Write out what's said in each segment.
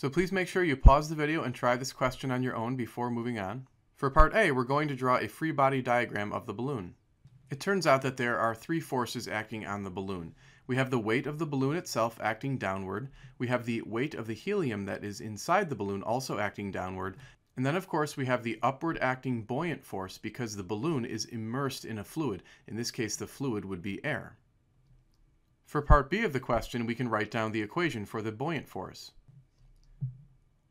So please make sure you pause the video and try this question on your own before moving on. For part A, we're going to draw a free body diagram of the balloon. It turns out that there are three forces acting on the balloon. We have the weight of the balloon itself acting downward, we have the weight of the helium that is inside the balloon also acting downward, and then of course we have the upward acting buoyant force because the balloon is immersed in a fluid. In this case the fluid would be air. For part B of the question, we can write down the equation for the buoyant force.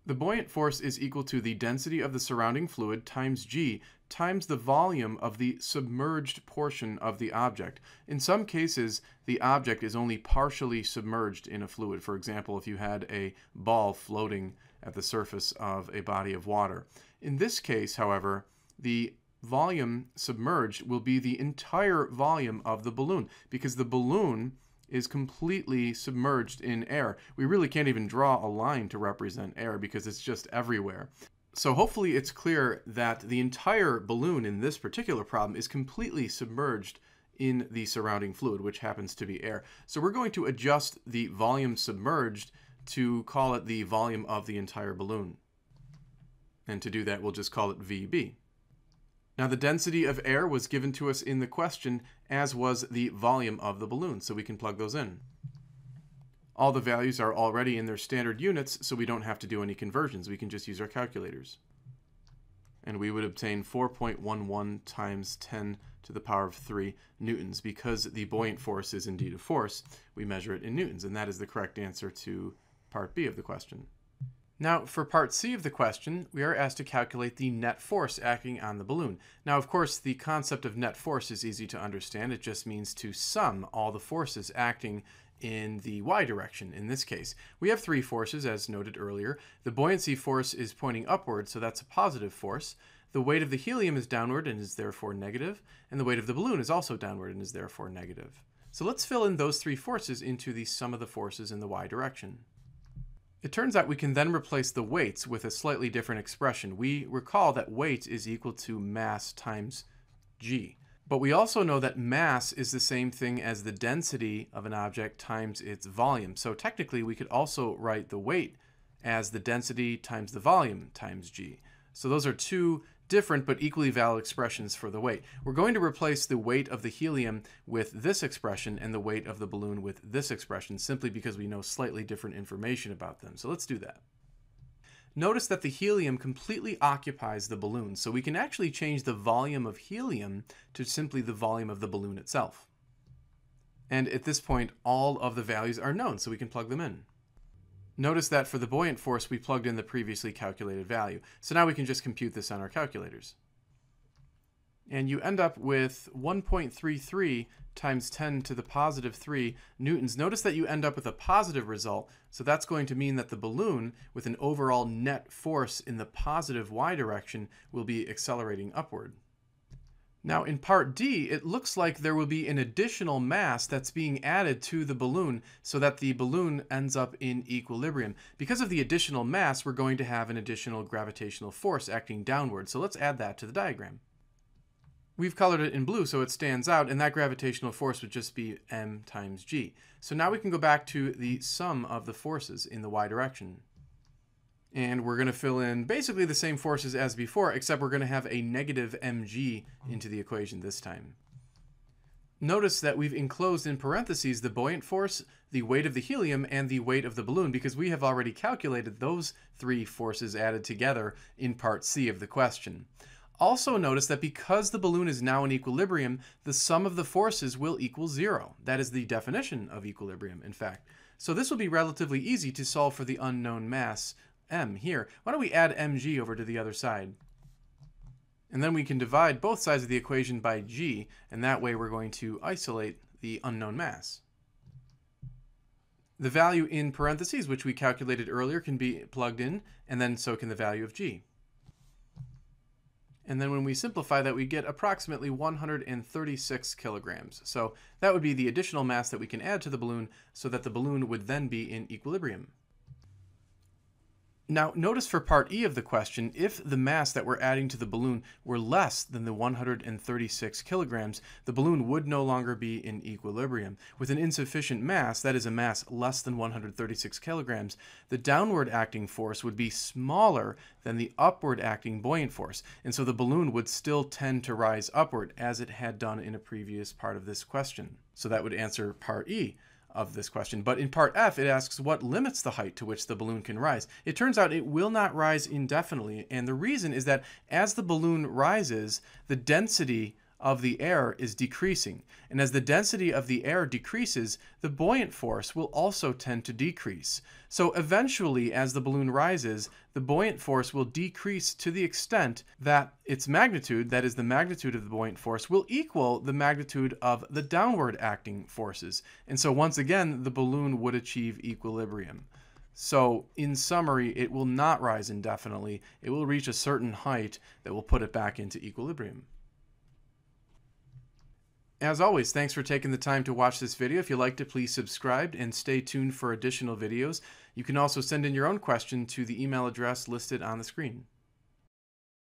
The buoyant force is equal to the density of the surrounding fluid times g times the volume of the submerged portion of the object. In some cases, the object is only partially submerged in a fluid. For example, if you had a ball floating at the surface of a body of water. In this case, however, the volume submerged will be the entire volume of the balloon because the balloon is completely submerged in air. We really can't even draw a line to represent air because it's just everywhere. So hopefully it's clear that the entire balloon in this particular problem is completely submerged in the surrounding fluid, which happens to be air. So we're going to adjust the volume submerged to call it the volume of the entire balloon. And to do that, we'll just call it VB. Now the density of air was given to us in the question, as was the volume of the balloon, so we can plug those in. All the values are already in their standard units, so we don't have to do any conversions. We can just use our calculators. And we would obtain 4.11 times 10 to the power of 3 newtons. Because the buoyant force is indeed a force, we measure it in newtons, and that is the correct answer to part B of the question. Now, for part C of the question, we are asked to calculate the net force acting on the balloon. Now, of course, the concept of net force is easy to understand. It just means to sum all the forces acting in the y direction in this case. We have three forces, as noted earlier. The buoyancy force is pointing upward, so that's a positive force. The weight of the helium is downward and is therefore negative, and the weight of the balloon is also downward and is therefore negative. So let's fill in those three forces into the sum of the forces in the y direction. It turns out we can then replace the weights with a slightly different expression. We recall that weight is equal to mass times g. But we also know that mass is the same thing as the density of an object times its volume. So technically we could also write the weight as the density times the volume times g. So those are two different but equally valid expressions for the weight. We're going to replace the weight of the helium with this expression and the weight of the balloon with this expression simply because we know slightly different information about them. So let's do that. Notice that the helium completely occupies the balloon, so we can actually change the volume of helium to simply the volume of the balloon itself. And at this point, all of the values are known, so we can plug them in. Notice that for the buoyant force, we plugged in the previously calculated value. So now we can just compute this on our calculators. And you end up with 1.33 times 10 to the positive 3 newtons. Notice that you end up with a positive result, so that's going to mean that the balloon, with an overall net force in the positive y direction, will be accelerating upward. Now in part D, it looks like there will be an additional mass that's being added to the balloon so that the balloon ends up in equilibrium. Because of the additional mass, we're going to have an additional gravitational force acting downward. So let's add that to the diagram. We've colored it in blue so it stands out, and that gravitational force would just be m times g. So now we can go back to the sum of the forces in the y direction. And we're going to fill in basically the same forces as before, except we're going to have a negative mg into the equation this time. Notice that we've enclosed in parentheses the buoyant force, the weight of the helium, and the weight of the balloon because we have already calculated those three forces added together in part C of the question. Also notice that because the balloon is now in equilibrium, the sum of the forces will equal zero. That is the definition of equilibrium, in fact. So this will be relatively easy to solve for the unknown mass m here. Why don't we add mg over to the other side? And then we can divide both sides of the equation by g, and that way we're going to isolate the unknown mass. The value in parentheses, which we calculated earlier, can be plugged in, and then so can the value of g. And then when we simplify that, we get approximately 136 kilograms. So that would be the additional mass that we can add to the balloon so that the balloon would then be in equilibrium. Now, notice for part E of the question, if the mass that we're adding to the balloon were less than the 136 kilograms, the balloon would no longer be in equilibrium. With an insufficient mass, that is a mass less than 136 kilograms, the downward acting force would be smaller than the upward acting buoyant force, and so the balloon would still tend to rise upward as it had done in a previous part of this question. So that would answer part E of this question. But in part F, it asks what limits the height to which the balloon can rise. It turns out it will not rise indefinitely, and the reason is that as the balloon rises, the density of the air is decreasing. And as the density of the air decreases, the buoyant force will also tend to decrease. So eventually, as the balloon rises, the buoyant force will decrease to the extent that its magnitude, that is the magnitude of the buoyant force, will equal the magnitude of the downward acting forces. And so once again, the balloon would achieve equilibrium. So, in summary, it will not rise indefinitely. It will reach a certain height that will put it back into equilibrium. As always, thanks for taking the time to watch this video. If you liked it, please subscribe and stay tuned for additional videos. You can also send in your own question to the email address listed on the screen.